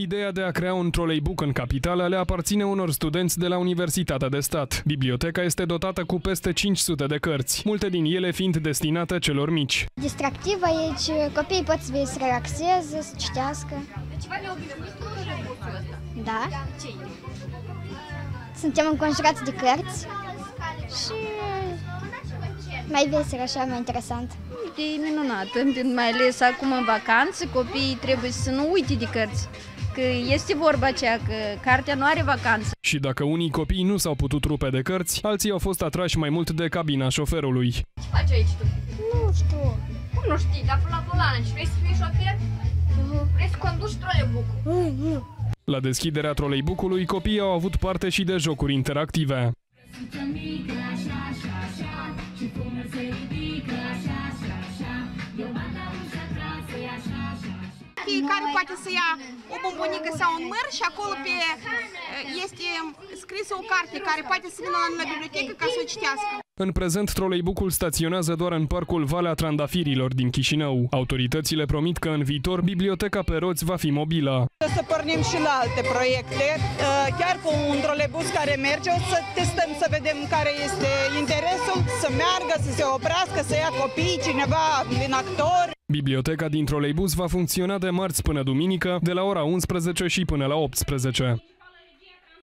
Ideea de a crea un troleibuc în capitală le aparține unor studenți de la Universitatea de Stat. Biblioteca este dotată cu peste 500 de cărți, multe din ele fiind destinate celor mici. Distractiv aici, copiii pot să se relaxeze, să citească. Deci v-a obișnuit cursul ăsta? Da, Ce suntem înconjurați de cărți și mai vesel așa, mai interesant. E minunat, mai ales acum în vacanță, copiii trebuie să nu uite de cărți. Că este vorba aceea că cartea nu are vacanță. Și dacă unii copii nu s-au putut rupe de cărți, alții au fost atrași mai mult de cabina șoferului. Ce faci aici tu? Nu știu. Cum nu știi? Dar la volan, și vrei să fii șofer? Vrei să conduci troleibucul? La deschiderea troleibucului, copiii au avut parte și de jocuri interactive. Fiecare poate să ia o bombonică sau un măr și acolo pe, este scrisă o carte care poate să vină la noi la bibliotecă ca să o citească. În prezent, troleibucul staționează doar în parcul Valea Trandafirilor din Chișinău. Autoritățile promit că în viitor biblioteca pe roți va fi mobilă. Să pornim și la alte proiecte, chiar cu un trolebus care merge, o să testăm să vedem care este interesul, să meargă, să se oprească, să ia copii, cineva din actori. Biblioteca din troleibuz va funcționa de marți până duminică, de la ora 11 și până la 18.